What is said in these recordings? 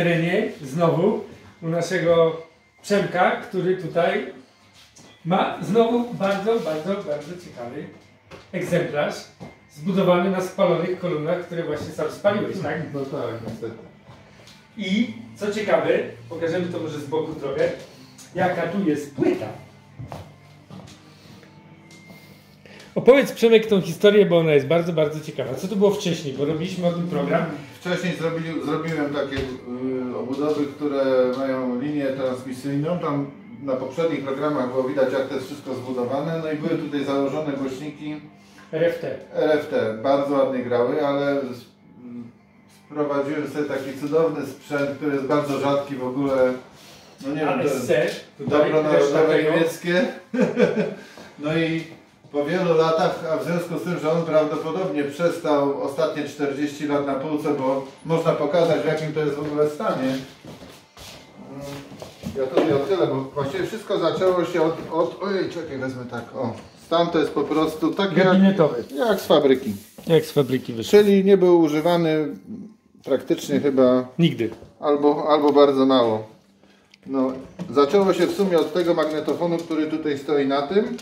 terenie znowu u naszego Przemka, który tutaj ma znowu bardzo, bardzo, bardzo ciekawy egzemplarz zbudowany na spalonych kolumnach, które właśnie sam spaliłeś, tak? No tak, niestety. I co ciekawe, pokażemy to może z boku trochę, jaka tu jest płyta. Opowiedz Przemek tą historię, bo ona jest bardzo, bardzo ciekawa. Co to było wcześniej, bo robiliśmy o tym program. Wcześniej zrobili, zrobiłem takie y, obudowy, które mają linię transmisyjną. Tam na poprzednich programach było widać, jak to jest wszystko zbudowane. No i były tutaj założone głośniki RFT. RFT. Bardzo ładnie grały, ale z- m, sprowadziłem sobie taki cudowny sprzęt, który jest bardzo rzadki w ogóle. No nie wiem, to jest dobro narodowe niemieckie. No i po wielu latach, a w związku z tym, że on prawdopodobnie przestał ostatnie 40 lat na półce, bo można pokazać w jakim to jest w ogóle stanie. Mm, Ja tutaj o tyle, bo właściwie wszystko zaczęło się od, od ojej, czekaj, wezmę tak, o. Stan to jest po prostu tak jak, jak z fabryki. Jak z fabryki wyszło. Czyli nie był używany praktycznie chyba Nigdy. albo, albo bardzo mało. No, zaczęło się w sumie od tego magnetofonu, który tutaj stoi na tym,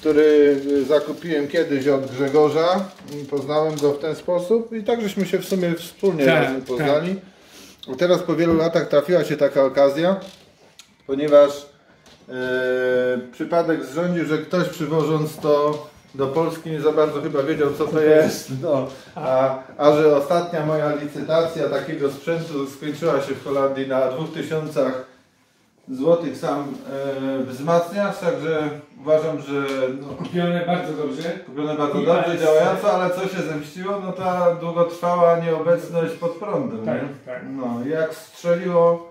który y, zakupiłem kiedyś od Grzegorza. Poznałem go w ten sposób i tak żeśmy się w sumie wspólnie Tak, razem poznali. A Teraz po wielu latach trafiła się taka okazja, ponieważ e, przypadek zrządził, że ktoś przywożąc to do Polski nie za bardzo chyba wiedział co to jest. No, a, a że ostatnia moja licytacja takiego sprzętu skończyła się w Holandii na 2000 złotych sam e, wzmacniacz, także uważam, że no, Kupione bardzo dobrze. kupione bardzo I dobrze ASC. działające, ale co się zemściło, no ta długotrwała nieobecność pod prądem. Tak, nie? tak. No, jak strzeliło,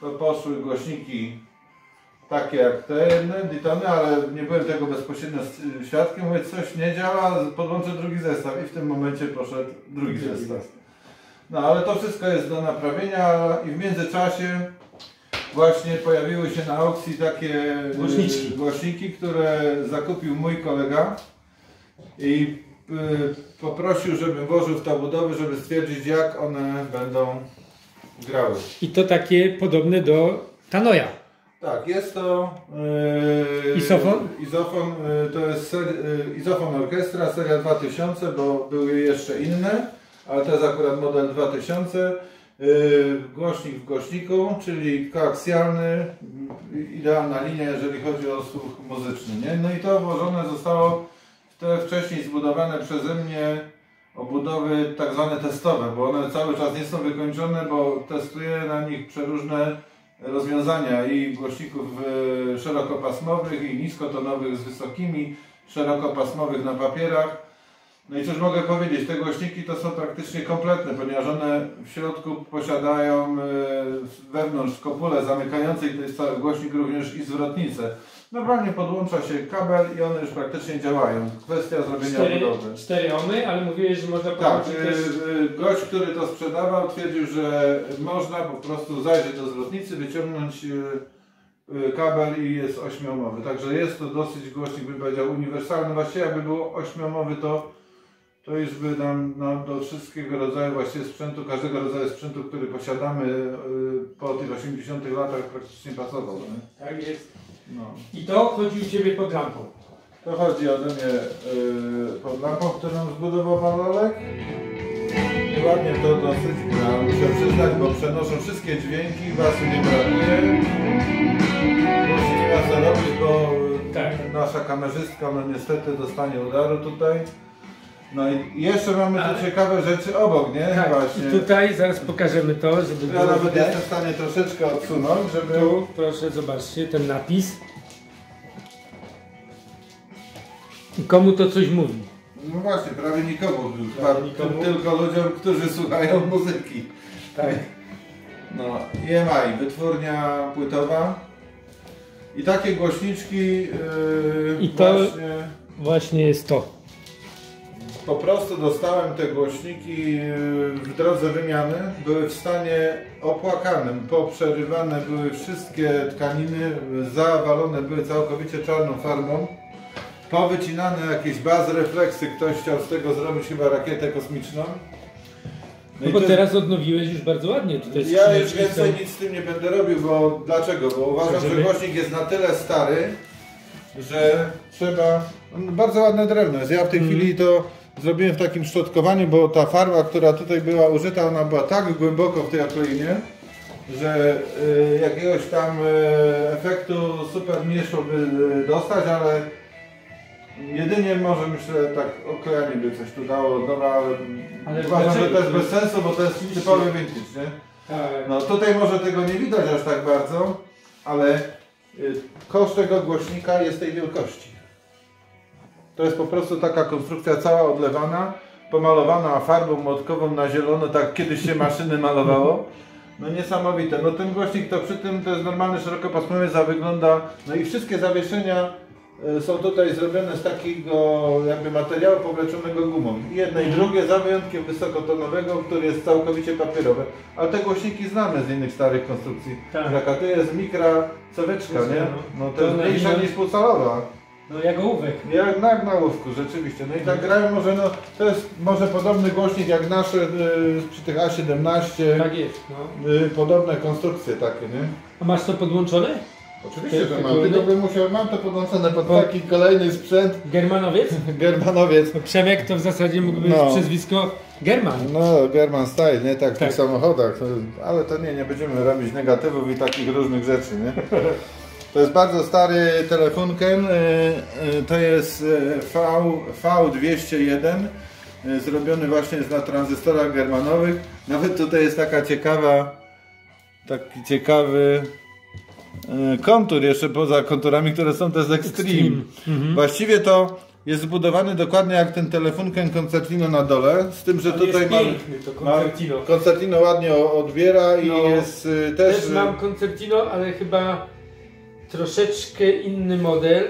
to poszły głośniki takie jak te jedne, Ditony, ale nie byłem tego bezpośrednio s- świadkiem. Mówię, coś nie działa, podłączę drugi zestaw i w tym momencie poszedł drugi zestaw. No ale to wszystko jest do naprawienia i w międzyczasie właśnie pojawiły się na aukcji takie y, Głośniczki. głośniki które zakupił mój kolega i y, poprosił, żebym włożył w to budowy, żeby stwierdzić jak one będą grały. I to takie podobne do Tanoja. Tak, jest to yy, Isofon? Isofon yy, to jest ser, yy, Isofon Orkiestra seria 2000, bo były jeszcze inne, ale to jest akurat model 2000. Yy, głośnik w głośniku, czyli koaksjalny, yy, idealna linia, jeżeli chodzi o słuch muzyczny. Nie? No i to włożone zostało w te wcześniej zbudowane przeze mnie obudowy tak zwane testowe, bo one cały czas nie są wykończone, bo testuję na nich przeróżne rozwiązania i głośników e, szerokopasmowych i niskotonowych z wysokimi, szerokopasmowych na papierach. No i cóż mogę powiedzieć, te głośniki to są praktycznie kompletne, ponieważ one w środku posiadają e, wewnątrz kopulę zamykającej, to jest cały głośnik również i zwrotnicę. Normalnie podłącza się kabel i one już praktycznie działają. Kwestia zrobienia Cztery, budowy. cztery omy, ale mówiłeś, że można Tak, podłączyć y, też... y, gość, który to sprzedawał, twierdził, że można po prostu zajrzeć do zwrotnicy, wyciągnąć kabel i jest ośmiomowy. Także jest to dosyć głośnik, bym powiedział, uniwersalny. Właściwie jakby był ośmiomowy, to, to już by nam, nam do wszystkiego rodzaju właściwie sprzętu, każdego rodzaju sprzętu, który posiadamy y, po tych 80 latach praktycznie pasował. Nie? Tak jest. No. I to chodzi u Ciebie pod lampą. To chodzi ode mnie y, pod lampą, którą zbudował pan Lolek. I ładnie to dosyć gra, muszę przyznać, bo przenoszą wszystkie dźwięki, basu nie brakuje. Musi nie ma co robić, bo Tak. nasza kamerzystka no niestety dostanie udaru tutaj. No i jeszcze mamy tu Ale- ciekawe rzeczy obok, nie? Tak, Właśnie. tutaj zaraz pokażemy to, żeby Ja było nawet widać. jestem w stanie troszeczkę odsunąć, żeby... Tu, proszę, zobaczcie ten napis. I komu to coś mówi? No właśnie, prawie nikomu. Prawie nikomu. Tylko ludziom, którzy słuchają muzyki. Tak. No, EMI, wytwórnia płytowa. I takie głośniczki yy, I to- właśnie Właśnie jest to. Po prostu dostałem te głośniki yy, w drodze wymiany. Były w stanie opłakanym, poprzerywane były wszystkie tkaniny, zawalone były całkowicie czarną farbą. Powycinane jakieś bazy refleksy, ktoś chciał z tego zrobić chyba rakietę kosmiczną. No i bo to- teraz odnowiłeś już bardzo ładnie. Tutaj Ja już więcej są. nic z tym nie będę robił, bo dlaczego? Bo uważam, że głośnik jest na tyle stary, że trzeba. Bardzo ładne drewno jest. Ja w tej Mhm. chwili to zrobiłem w takim szczotkowaniu, bo ta farba, która tutaj była użyta, ona była tak głęboko w tej okleinie, że y, jakiegoś tam y, efektu super nie szłoby y, dostać, ale jedynie może myślę tak oklejanie by coś tu dało, dobra, ale, Ale uważam, że to jest bez sensu, bo to jest typowy vintage, nie? Tak. No tutaj może tego nie widać aż tak bardzo, ale y, koszt tego głośnika jest tej wielkości. To jest po prostu taka konstrukcja cała odlewana, pomalowana farbą młotkową na zielono, tak kiedyś się maszyny malowało. No niesamowite. No ten głośnik to przy tym to jest normalny szerokopasmowiec, a wygląda, no i wszystkie zawieszenia y, są tutaj zrobione z takiego jakby materiału powleczonego gumą. I jedne i drugie, za wyjątkiem wysokotonowego, który jest całkowicie papierowy. Ale te głośniki znamy z innych starych konstrukcji. Tak. Jaka to jest mikra ceweczka, nie? No to jest mniejsza niż półcalowa. No jak ołówek. Jak na, na łówku, rzeczywiście. No i tak grają może, no to jest może podobny głośnik jak nasze y, przy tych A17. Tak jest. No. Y, podobne konstrukcje takie, nie? A masz to podłączone? Oczywiście, że mam. Tylko bym musiał, mam to podłączone pod Bo- taki kolejny sprzęt. Germanowiec? Germanowiec. Przemek to w zasadzie mógłby być No. przezwisko German. No, German Style, nie? Tak w Tak. tych samochodach. To- Ale to nie, nie będziemy robić negatywów i takich różnych rzeczy, nie? To jest bardzo stary telefonken. y, y, To jest y, V, V201. y, Zrobiony właśnie na tranzystorach germanowych. Nawet tutaj jest taka ciekawa, taki ciekawy kontur jeszcze poza konturami, które są też Extreme. Extreme. Mhm. Właściwie to jest zbudowany dokładnie jak ten telefonken Concertino na dole, z tym, że On tutaj jest piękny, to Concertino. Concertino ładnie odbiera i No. jest y, też... Też mam Concertino, ale chyba troszeczkę inny model.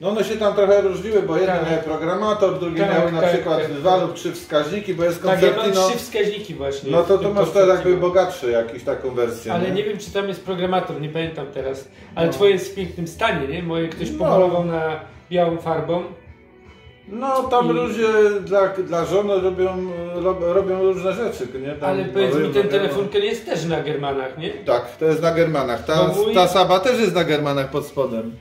No one się tam trochę różniły, bo jeden Tak. miał programator, drugi Tak, miał na tak, przykład tak, dwa tak. lub trzy wskaźniki, bo jest Tak, ja mam trzy wskaźniki właśnie. no to to masz teraz jakby bogatszy jakiś taką wersję. Ale nie? nie wiem, czy tam jest programator, nie pamiętam teraz. Ale No. twoje jest w pięknym stanie, nie? Moje ktoś No. pomalował na białą farbą. No tam I- ludzie dla, dla żony robią, rob, robią różne rzeczy, nie? Tam Ale powiedz mi, ten telefonken jest też na Germanach, nie? Tak, to jest na Germanach. Ta, No mój- ta Saba też jest na Germanach pod spodem.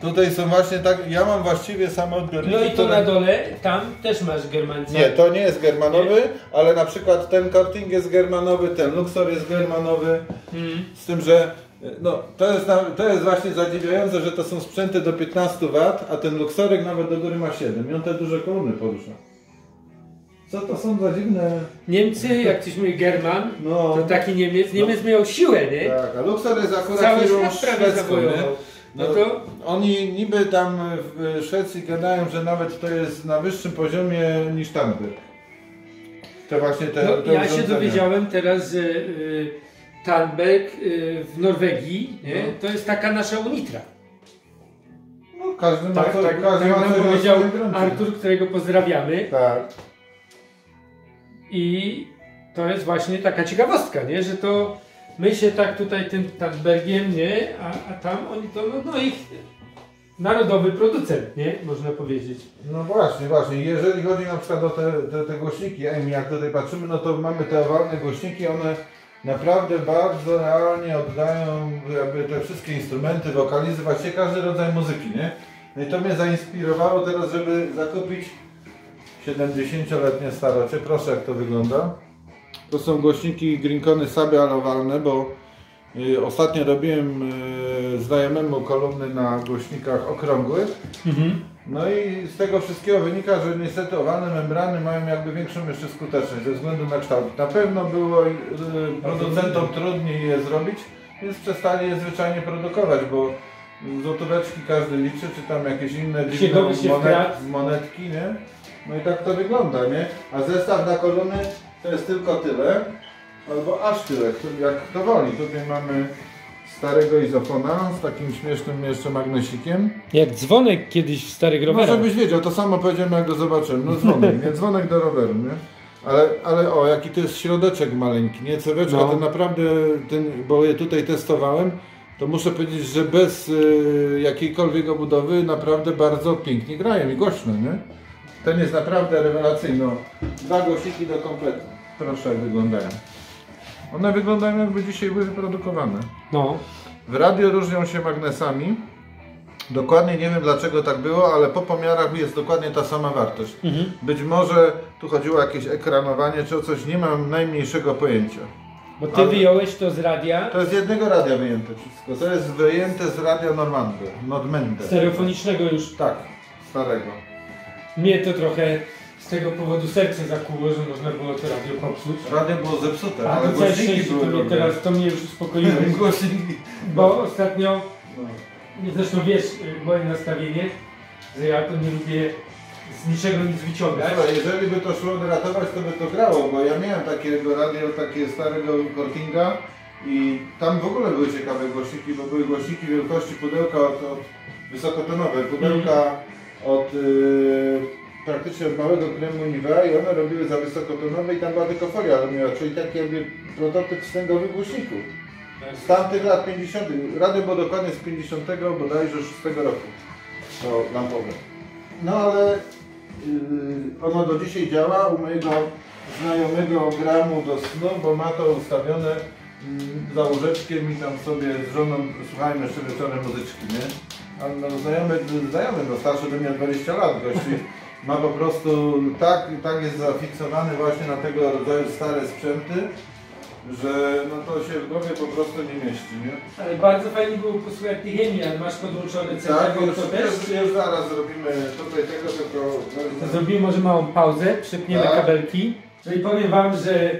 Tutaj są właśnie tak, ja mam właściwie same odbiorniki, No i to które- na dole, tam też masz Germanca. Nie, to nie jest germanowy, ale na przykład ten Korting jest germanowy, ten Luxor jest germanowy. Mm. Z tym, że no, to, jest, to jest właśnie zadziwiające, że to są sprzęty do 15 W, a ten Luxorek nawet do góry ma 7 i on te duże kolumny porusza. Co to są za dziwne... Niemcy, jak coś mówi German, No, to taki Niemiec, Niemiec miał siłę, nie? tak, a Luxor jest akurat Cały świat prawie zawojował. No to Oni niby tam w Szwecji gadają, że nawet to jest na wyższym poziomie niż Tandberg. To właśnie te, no, te ja się dowiedziałem teraz, że Tandberg y, w Norwegii, nie? No. to jest taka nasza Unitra. No, każdy ma Tak, co, tak, każdy tak ma nam powiedział. Artur, którego pozdrawiamy. Tak. I to jest właśnie taka ciekawostka, nie? że to my się tak tutaj tym Tandbergiem, nie? A, a tam oni to, no, no ich narodowy producent, nie? Można powiedzieć. No właśnie, właśnie. Jeżeli chodzi na przykład o te, te, te głośniki, Emi, jak tutaj patrzymy, no to mamy te owalne głośniki, one naprawdę bardzo realnie oddają jakby te wszystkie instrumenty, wokalizy, właściwie każdy rodzaj muzyki, nie? No i to mnie zainspirowało teraz, żeby zakupić 70-letnie starocie. Proszę jak to wygląda. To są głośniki Grincony Saby, ale owalne, bo y, ostatnio robiłem y, znajomemu kolumny na głośnikach okrągłych. No i z tego wszystkiego wynika, że niestety owalne membrany mają jakby większą jeszcze skuteczność ze względu na kształt. Na pewno było y, producentom trudniej je zrobić, więc przestali je zwyczajnie produkować, bo złotóweczki każdy liczy, czy tam jakieś inne dziwne monet, monetki, nie? No i tak to wygląda, nie? A zestaw na kolumny to jest tylko tyle, albo aż tyle, jak to woli. Tutaj mamy starego izofona z takim śmiesznym jeszcze magnesikiem. Jak dzwonek kiedyś w starych No żebyś wiedział, to samo powiedziałem jak go zobaczyłem. No dzwonek, nie? Dzwonek do roweru, nie? Ale, ale o, jaki to jest środeczek maleńki, nie? Ceweczka No. to naprawdę, ten, bo je tutaj testowałem, to muszę powiedzieć, że bez y, jakiejkolwiek obudowy naprawdę bardzo pięknie grają i głośno, nie? Ten jest naprawdę rewelacyjny. No, Dwa głośniki do kompletu. Proszę jak wyglądają. One wyglądają jakby dzisiaj były wyprodukowane. No. W radio różnią się magnesami. Dokładnie nie wiem dlaczego tak było, ale po pomiarach jest dokładnie ta sama wartość. Mhm. Być może tu chodziło o jakieś ekranowanie czy o coś, nie mam najmniejszego pojęcia. Bo ty Ale- wyjąłeś to z radia To jest z jednego radia wyjęte wszystko. To jest wyjęte z radia Normandy. Nordmende. stereofonicznego już. Tak, starego. Mnie to trochę z tego powodu serce zakuło, że można było to radio popsuć. Radio było zepsute, Ale ale całe głośniki szczęście to były mnie teraz, to mnie już uspokoiło. Głośniki. Bo ostatnio, No. zresztą wiesz y, moje nastawienie, że ja to nie lubię z niczego nic wyciągać. Słuchaj, jeżeli by to szło odratować, to by to grało, bo ja miałem takiego radio, takie starego Cortinga i tam w ogóle były ciekawe głośniki, bo były głośniki wielkości pudełka od, od wysokotonowe, pudełka od y, praktycznie od małego kremu Nivea i one robiły za wysokotonowe i tam była tylko folia aluminiowa, czyli taki jakby prototyp wstęgowych głośników. Z tamtych lat 50. Radio było dokładnie z 50 bodajże 6 roku. To lampowe. No ale Yy, ono do dzisiaj działa. U mojego znajomego gra mu do snu, bo ma to ustawione mm, za łóżeczkiem i tam sobie z żoną słuchajmy jeszcze wieczorem muzyczki, nie? A no, znajomy, znajomy, no starszy ode mnie o 20 lat gości. Ma po prostu tak, tak jest zafiksowany właśnie na tego rodzaju stare sprzęty, że no to się w głowie po prostu nie mieści, nie? Ale bardzo fajnie było posłuchać tych ale masz podłączone Tak, centralnie już, to też. już, już zaraz zrobimy tutaj tego, tylko... To zrobimy może małą pauzę, przepniemy Tak. kabelki. No i powiem wam, że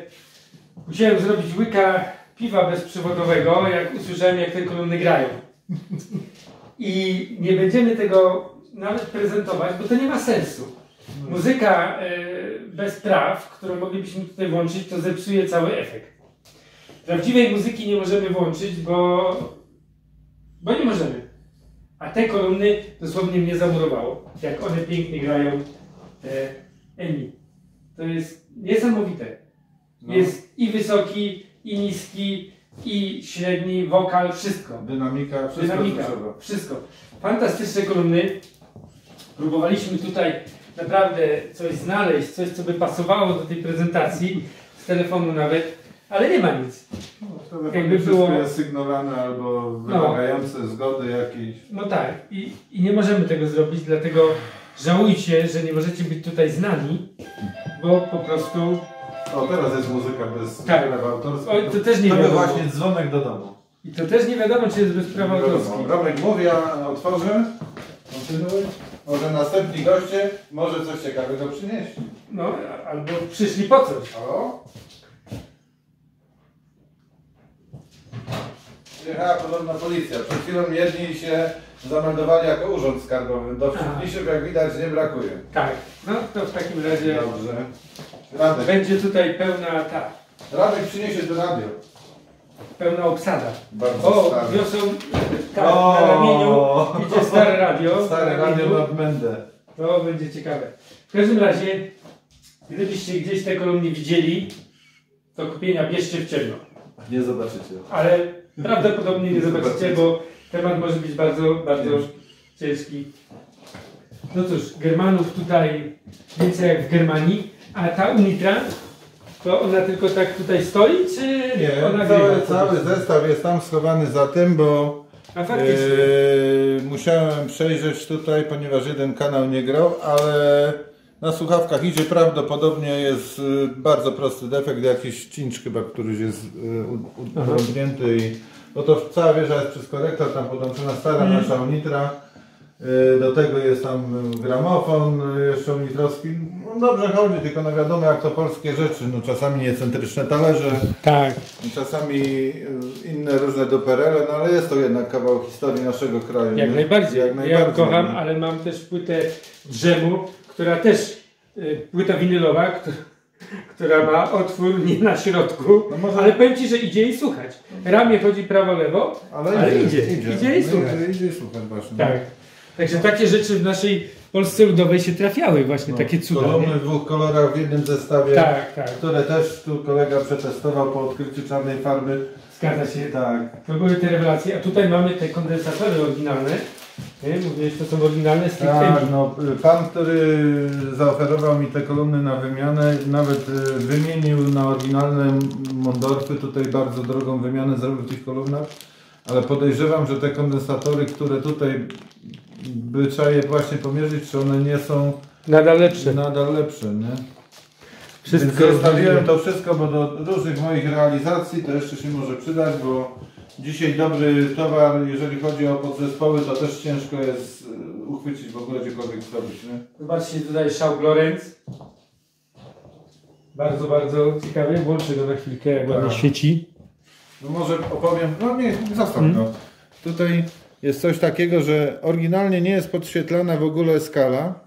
musiałem zrobić łyka piwa bezprzewodowego, jak usłyszałem jak te kolumny grają. I nie będziemy tego nawet prezentować, bo to nie ma sensu. Muzyka e, bez praw, którą moglibyśmy tutaj włączyć, to zepsuje cały efekt. Prawdziwej muzyki nie możemy włączyć, bo, bo nie możemy. A te kolumny dosłownie mnie zamurowało, jak one pięknie grają te Emi. To jest niesamowite. No. Jest i wysoki, i niski, i średni, wokal, wszystko. Dynamika, wszystko Dynamika, wszystko. Fantastyczne kolumny. Próbowaliśmy tutaj naprawdę coś znaleźć, coś co by pasowało do tej prezentacji, z telefonu nawet, ale nie ma nic. No, wtedy Jakby było- jest sygnowane albo wymagające zgody jakiejś. No tak, i, i nie możemy tego zrobić, dlatego żałujcie, że nie możecie być tutaj z nami, bo po prostu O, teraz jest muzyka bez Tak. praw autorskich. Oj, to też nie To był wiadomo. właśnie dzwonek do domu. i to też nie wiadomo, czy jest bez praw autorskich. Romek mówi, ja otworzę. Kontynuuj. Może następni goście może coś ciekawego przynieść. No, albo przyszli po coś. Halo? Przyjechała podobna policja. Przed chwilą jedni się zameldowali jako urząd skarbowy. Do wpisów jak widać nie brakuje. Tak, no to w takim razie Dobrze. Radek. będzie tutaj pełna ta, Radek przyniesie to radio. Pełna obsada. Bardzo O, stare. wiosą tak, O! na ramieniu idzie stare radio. Stare na radio ramieniu. Nordmende. To będzie ciekawe. W każdym razie, gdybyście gdzieś te kolumny widzieli, to kupienia bierzcie w ciemno. Nie zobaczycie. Ale prawdopodobnie nie Nie zobaczycie, zobaczycie. bo temat może być bardzo, bardzo ciężki. No cóż, Germanów tutaj więcej jak w Germanii, a ta Unitra, to ona tylko tak tutaj stoi, czy Nie, ona cały, cały zestaw jest tam schowany za tym, bo A faktycznie. Yy, musiałem przejrzeć tutaj, ponieważ jeden kanał nie grał, ale na słuchawkach idzie prawdopodobnie jest y, bardzo prosty defekt, jakiś cinch chyba, któryś jest y, u- u- Aha. urąbnięty i bo to cała wieża jest przez korektor, tam podłączona stara Mhm. nasza Unitra. Y, Do tego jest tam gramofon y, jeszcze unitrowski. No dobrze chodzi, tylko no wiadomo jak to polskie rzeczy, no czasami niecentryczne talerze, Tak. czasami y, inne różne duperele, no ale jest to jednak kawał historii naszego kraju. Jak nie? najbardziej. Jak Ja najbardziej. kocham, no. ale mam też płytę drzemu, która też, płyta winylowa, która, ma otwór nie na środku, No może- ale powiem Ci, że idzie jej słuchać. Ramię chodzi prawo-lewo, ale, idzie, idzie, jej no słuchać. Idzie, idzie i słuchać właśnie. Tak. Także takie rzeczy w naszej Polsce Ludowej się trafiały, właśnie takie cuda. Kolumny w dwóch kolorach w jednym zestawie, Tak, tak, które też tu kolega przetestował po odkryciu czarnej farby. zgadza się. Tak. To były te rewelacje, a tutaj mamy te kondensatory oryginalne. Nie? Mówiłeś, to są oryginalne z tych Tak, no, pan, który zaoferował mi te kolumny na wymianę, nawet y, wymienił na oryginalne Mondorfy, tutaj bardzo drogą wymianę zrobił w tych kolumnach, ale podejrzewam, że te kondensatory, które tutaj by trzeba je właśnie pomierzyć, czy one nie są Nadal lepsze. nadal lepsze, nie? Wszystko Więc zostawiłem to wszystko, bo do różnych moich realizacji to jeszcze się może przydać, bo dzisiaj dobry towar, jeżeli chodzi o podzespoły, to też ciężko jest y, uchwycić w ogóle gdziekolwiek zrobić, nie? Zobaczcie tutaj Shaw Lorenz. Bardzo, bardzo ciekawy. Włączę go na chwilkę, jak ładnie Tak. świeci. No może opowiem, no nie, zostaw go. Tutaj jest coś takiego, że oryginalnie nie jest podświetlana w ogóle skala.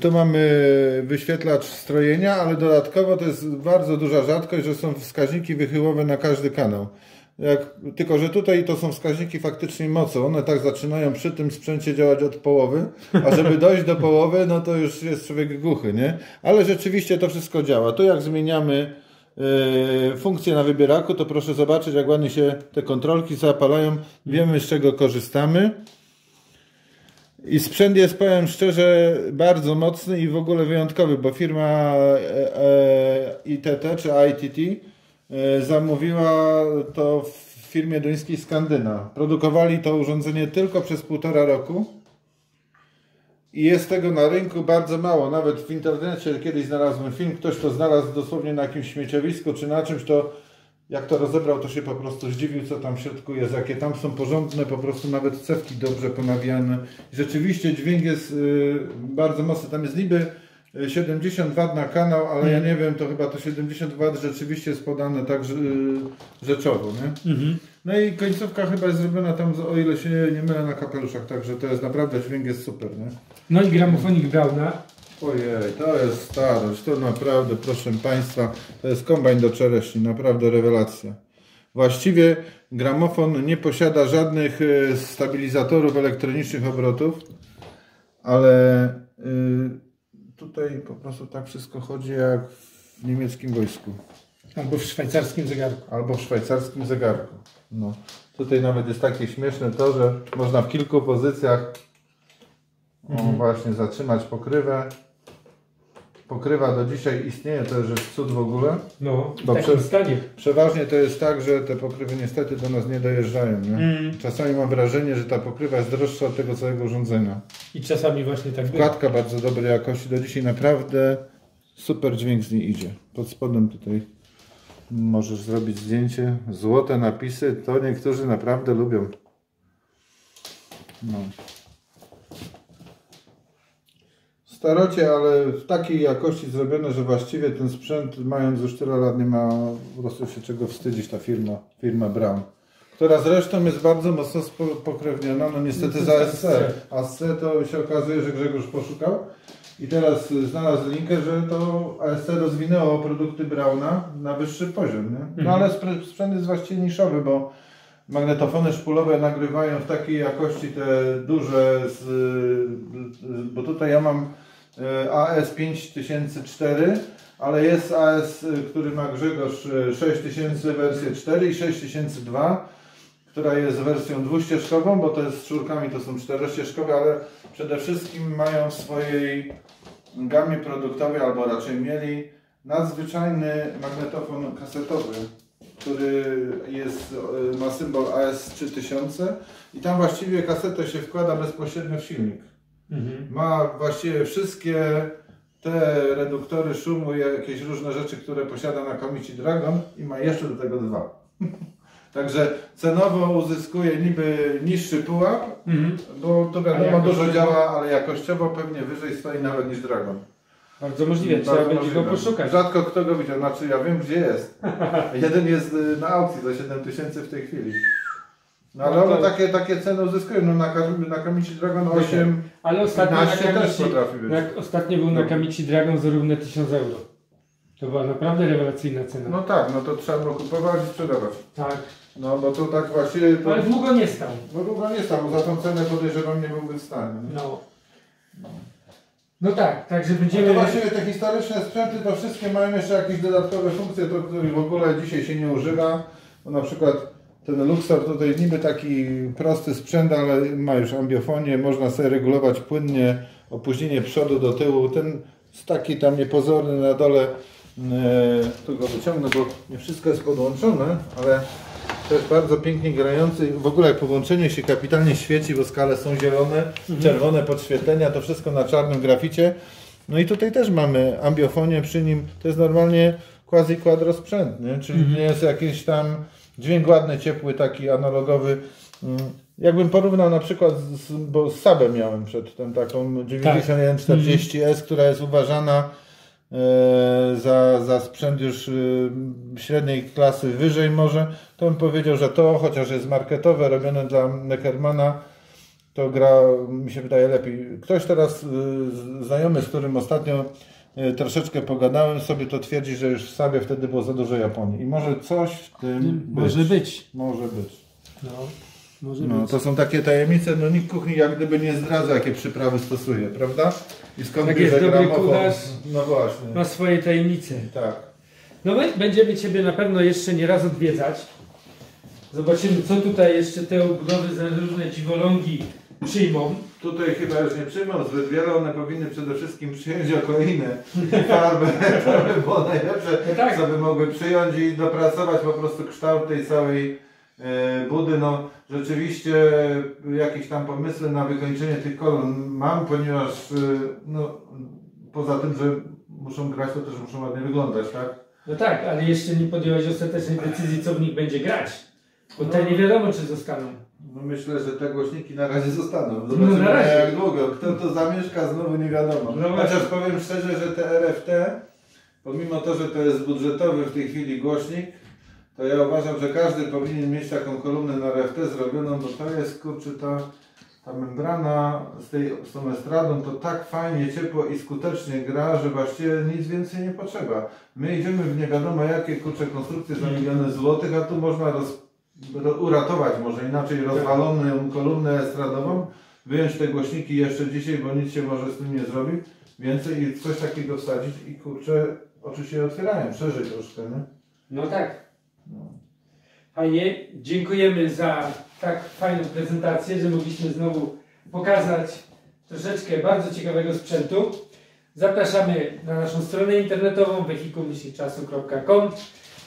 Tu mamy wyświetlacz strojenia, ale dodatkowo to jest bardzo duża rzadkość, że są wskaźniki wychyłowe na każdy kanał. Jak, tylko, że tutaj to są wskaźniki faktycznie mocy. One tak zaczynają przy tym sprzęcie działać od połowy, a żeby dojść do połowy, no to już jest człowiek głuchy, nie? Ale rzeczywiście to wszystko działa. Tu jak zmieniamy funkcję na wybieraku, to proszę zobaczyć, jak ładnie się te kontrolki zapalają. Wiemy, z czego korzystamy. I sprzęt jest, powiem szczerze, bardzo mocny i w ogóle wyjątkowy, bo firma e, e, ITT czy ITT e, zamówiła to w firmie duńskiej Skandyna. Produkowali to urządzenie tylko przez półtora roku i jest tego na rynku bardzo mało. Nawet w internecie kiedyś znalazłem film, ktoś to znalazł dosłownie na jakimś śmieciowisku czy na czymś, to jak to rozebrał, to się po prostu zdziwił, co tam w środku jest, jakie tam są porządne, po prostu nawet cewki dobrze ponawiane. Rzeczywiście dźwięk jest y, bardzo mocny, tam jest niby y, 70 W na kanał, ale ja nie wiem, to chyba to 70 W rzeczywiście jest podane tak y, rzeczowo, nie? No i końcówka chyba jest zrobiona tam, o ile się nie mylę, na kapeluszach, także to jest naprawdę, dźwięk jest super, nie? No i gramofonik Brauna. Ojej, to jest starość, to naprawdę, proszę Państwa, to jest kombajn do czereśni, naprawdę rewelacja. Właściwie gramofon nie posiada żadnych e, stabilizatorów elektronicznych obrotów, ale y, tutaj po prostu tak wszystko chodzi jak w niemieckim wojsku Albo w szwajcarskim zegarku. albo w szwajcarskim zegarku. No. Tutaj nawet jest takie śmieszne to, że można w kilku pozycjach o, właśnie zatrzymać pokrywę. Pokrywa do dzisiaj istnieje, to już jest cud w ogóle. No, w Dobrze. takim stanie. Przeważnie to jest tak, że te pokrywy niestety do nas nie dojeżdżają. Nie? Mm. Czasami mam wrażenie, że ta pokrywa jest droższa od tego całego urządzenia. I czasami właśnie tak. Wkładka bardzo dobrej jakości. Do dzisiaj naprawdę super dźwięk z niej idzie. Pod spodem tutaj możesz zrobić zdjęcie. Złote napisy, to niektórzy naprawdę lubią. No. Starocie, ale w takiej jakości zrobione, że właściwie ten sprzęt, mając już tyle lat, nie ma po prostu się czego wstydzić ta firma, firma Brown. Która zresztą jest bardzo mocno spo- pokrewniona, no niestety z ASC. ASC to się okazuje, że Grzegorz poszukał i teraz y, znalazł linkę, że to ASC rozwinęło produkty Brauna na wyższy poziom. Nie? No ale spr- sprzęt jest właściwie niszowy, bo magnetofony szpulowe nagrywają w takiej jakości te duże, z, y, bo tutaj ja mam y, AS 5004, ale jest AS, który ma Grzegorz y, 6000 wersję 4 i 6002, która jest wersją dwuścieżkową, bo to jest z czwórkami, to są czterościeżkowe, ale przede wszystkim mają w swojej gamie produktowej, albo raczej mieli, nadzwyczajny magnetofon kasetowy, który jest, y, ma symbol AS3000 i tam właściwie kasetę się wkłada bezpośrednio w silnik. Mhm. Ma właściwie wszystkie te reduktory szumu i jakieś różne rzeczy, które posiada na Comici Dragon i ma jeszcze do tego dwa. Także cenowo uzyskuje niby niższy pułap, Mhm. bo to wiadomo dużo działa, ale jakościowo pewnie wyżej stoi nawet niż Dragon. Bardzo możliwe, trzeba Bardzo będzie go możliwe. poszukać. Rzadko kto go widział, znaczy ja wiem gdzie jest. Jeden jest y, na aukcji za 7 tysięcy w tej chwili. No ale No to- takie, takie ceny uzyskują. No na, na Kamici Dragon 8, Ale ostatnio na 15 też Kamici, potrafi być. ostatnio był na No. Kamici Dragon za równe 1000 euro. To była naprawdę rewelacyjna cena. No tak, no to trzeba było kupować i sprzedawać. Tak. No bo to tak właściwie... To, Ale długo nie stał. no długo nie stał, bo za tą cenę podejrzewam nie byłby w stanie. nie? No. No tak, także No będziemy... to właściwie te historyczne sprzęty to wszystkie mają jeszcze jakieś dodatkowe funkcje, to których w ogóle dzisiaj się nie używa. No na przykład ten Luxor tutaj niby taki prosty sprzęt, ale ma już ambiofonię, można sobie regulować płynnie opóźnienie przodu do tyłu. Ten taki tam niepozorny na dole, e, tu go wyciągnę, bo nie wszystko jest podłączone, ale też bardzo pięknie grający. W ogóle jak połączenie się kapitalnie świeci, bo skale są zielone, czerwone podświetlenia, to wszystko na czarnym graficie. No i tutaj też mamy ambiofonię przy nim. To jest normalnie quasi quadro sprzęt, nie? czyli nie jest jakiś tam dźwięk ładny, ciepły, taki analogowy. Mm, Jakbym porównał na przykład, z, bo z Sabem miałem przedtem taką 9140S, która jest uważana za, za sprzęt już e, średniej klasy wyżej może, to bym powiedział, że to, chociaż jest marketowe, robione dla Neckermana, to gra mi się wydaje lepiej. Ktoś teraz y, znajomy, z którym ostatnio y, troszeczkę pogadałem sobie, to twierdzi, że już w Sabie wtedy było za dużo Japonii. I może coś w tym Może być. Może być. No. Może No, być. to są takie tajemnice, no nikt kuchni jak gdyby nie zdradza, jakie przyprawy stosuje, prawda? I skąd Tak jest, dobry kucharz No właśnie. Ma swoje tajemnice. Tak. No my będziemy Ciebie na pewno jeszcze nie raz odwiedzać. Zobaczymy, co tutaj jeszcze te obudowy za różne dziwolągi przyjmą. Tutaj chyba już nie przyjmą zbyt wiele, one powinny przede wszystkim przyjąć okolinę farbę, to by było najlepsze, No tak. co by mogły przyjąć i dopracować po prostu kształt tej całej budy. No rzeczywiście jakieś tam pomysły na wykończenie tych kolon mam, ponieważ e, no, poza tym, że muszą grać, to też muszą ładnie wyglądać, tak? No tak, ale jeszcze nie podjąłeś ostatecznej decyzji, co w nich będzie grać. Bo te nie wiadomo, czy zostaną. No myślę, że te głośniki na razie zostaną. No Zobaczymy na razie. jak długo. Kto to zamieszka, znowu nie wiadomo. No. Chociaż powiem szczerze, że te RFT, pomimo to, że to jest budżetowy w tej chwili głośnik, to ja uważam, że każdy powinien mieć taką kolumnę na RFT zrobioną, bo to jest kurczę ta, ta membrana z, tej, z tą estradą, to tak fajnie, ciepło i skutecznie gra, że właściwie nic więcej nie potrzeba. My idziemy w nie wiadomo jakie kurcze konstrukcje za miliony złotych, a tu można roz, ro, uratować może inaczej rozwaloną kolumnę estradową, wyjąć te głośniki jeszcze dzisiaj, bo nic się może z tym nie zrobi, więcej i coś takiego wsadzić i kurczę, oczy się otwierają, szerzej troszkę, nie? No tak. Fajnie. Dziękujemy za tak fajną prezentację, że mogliśmy znowu pokazać troszeczkę bardzo ciekawego sprzętu. Zapraszamy na naszą stronę internetową wehikułmyślniczasu.com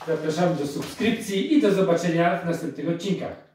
Zapraszamy do subskrypcji i do zobaczenia w następnych odcinkach.